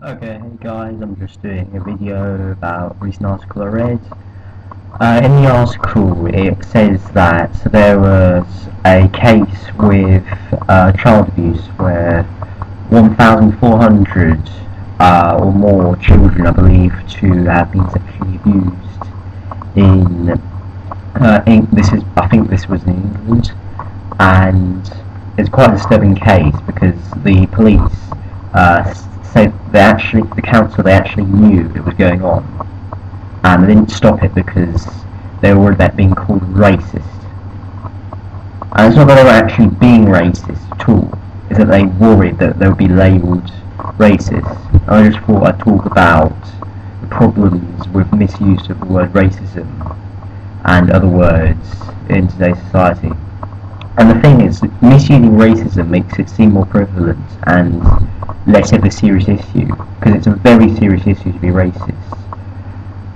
Okay, hey guys, I'm just doing a video about recent article I read. Uh, in the article it says that there was a case with uh, child abuse where 1,400 uh, or more children are believed to have been sexually abused in, uh, in, this is I think this was in England and it's quite a disturbing case because the police said they actually, the council, they actually knew it was going on, and they didn't stop it because they were worried about being called racist. And it's not that they were actually being racist at all, it's that they worried that they would be labelled racist. I just thought I'd talk about the problems with misuse of the word racism and other words in today's society. And the thing is, misusing racism makes it seem more prevalent and less of a serious issue, because it's a very serious issue to be racist.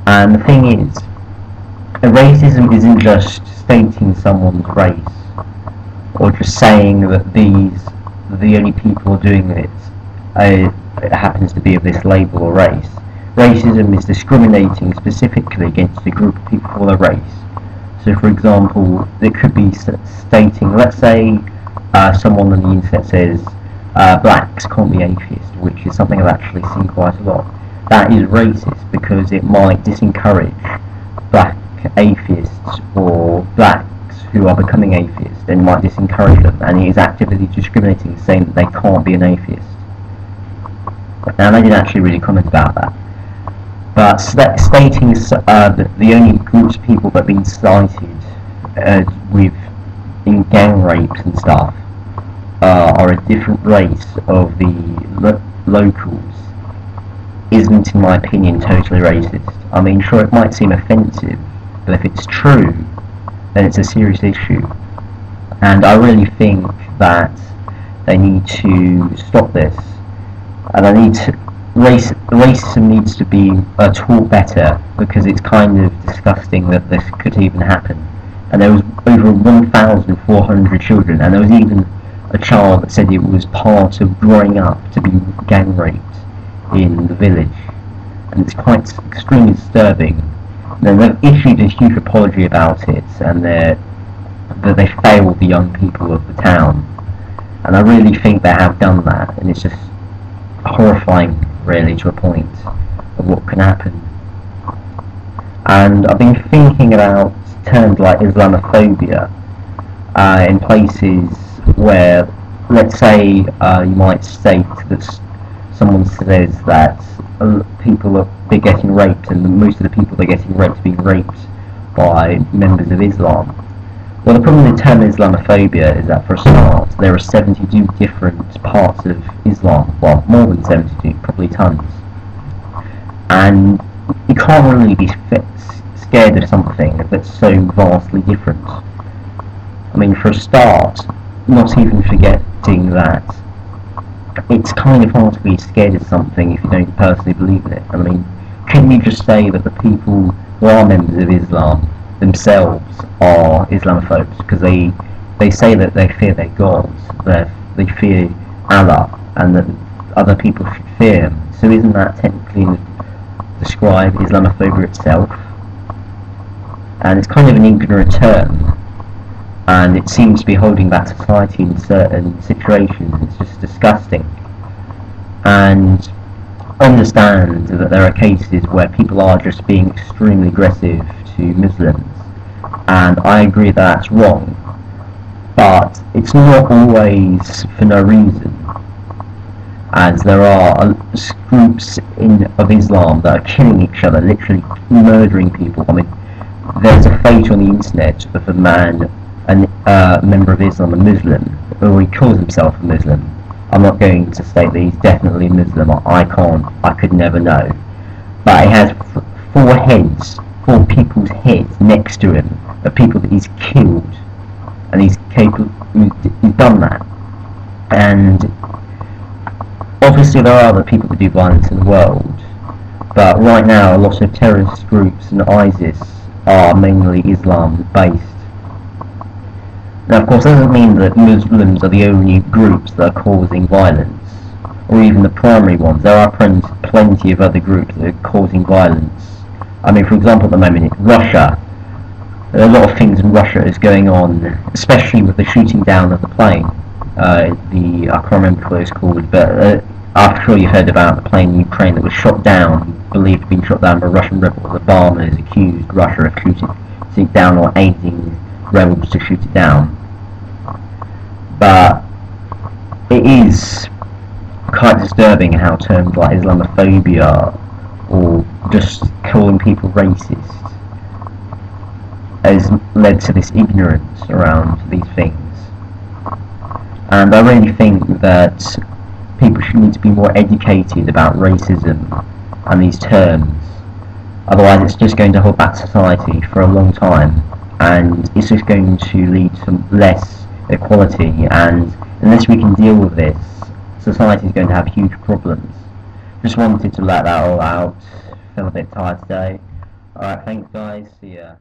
And the thing is, racism isn't just stating someone's race, or just saying that these, the only people doing it, uh, happens to be of this label or race. Racism is discriminating specifically against a group of people for their race. So, for example, it could be stating, let's say, uh, someone on the internet says, uh, blacks can't be atheists, which is something I've actually seen quite a lot. That is racist because it might disencourage black atheists or blacks who are becoming atheists and might disencourage them and it is actively discriminating saying that they can't be an atheist. And I didn't actually really comment about that. But st stating uh, that the only groups of people that have been cited uh, with in gang rapes and stuff uh, are a different race of the lo locals isn't, in my opinion, totally racist. I mean, sure, it might seem offensive, but if it's true, then it's a serious issue. And I really think that they need to stop this. And I need to, race, racism needs to be taught better, because it's kind of disgusting that this could even happen. And there was over 1,400 children, and there was even a child that said it was part of growing up to be gang raped in the village. And it's quite extremely disturbing. And they've issued a huge apology about it and that they failed the young people of the town. And I really think they have done that and it's just horrifying really to a point of what can happen. And I've been thinking about terms like Islamophobia uh, in places where, let's say, uh, you might state that someone says that people are they're getting raped, and most of the people they're getting raped are being raped by members of Islam. Well, the problem with the term Islamophobia is that, for a start, there are 72 different parts of Islam. Well, more than 72, tons. And you can't really be scared of something that's so vastly different. I mean, for a start, not even forgetting that it's kind of hard to be scared of something if you don't personally believe in it. I mean, couldn't you just say that the people who are members of Islam themselves are Islamophobes because they they say that they fear their gods, they fear Allah, and that other people should fear. So isn't that technically describe Islamophobia itself? And it's kind of an ignorant term and it seems to be holding back society in certain situations. It's just disgusting. And understand that there are cases where people are just being extremely aggressive to Muslims, and I agree that that's wrong. But it's not always for no reason, as there are groups in of Islam that are killing each other, literally murdering people. I mean, there's a photo on the internet of a man a uh, member of Islam, a Muslim, or he calls himself a Muslim. I'm not going to state that he's definitely a Muslim. I can't. I could never know. But he has four heads, four people's heads next to him, of people that he's killed, and he's capable. He's done that, and obviously there are other people that do violence in the world. But right now, a lot of terrorist groups and ISIS are mainly Islam based now, of course, that doesn't mean that Muslims are the only groups that are causing violence, or even the primary ones. There are plenty of other groups that are causing violence. I mean, for example, at the moment, Russia, a lot of things in Russia is going on, especially with the shooting down of the plane. Uh, the I can't remember what it's called, but uh, I'm sure you heard about the plane in Ukraine that was shot down, believed to be shot down by Russian rebels. Obama has accused Russia of shooting it down or aiding rebels to shoot it down. But it is quite disturbing how terms like Islamophobia or just calling people racist has led to this ignorance around these things. And I really think that people should need to be more educated about racism and these terms. Otherwise, it's just going to hold back society for a long time, and it's just going to lead to less equality. And unless we can deal with this, society is going to have huge problems. Just wanted to let that all out. Feel a bit tired today. Alright, thanks guys. See ya.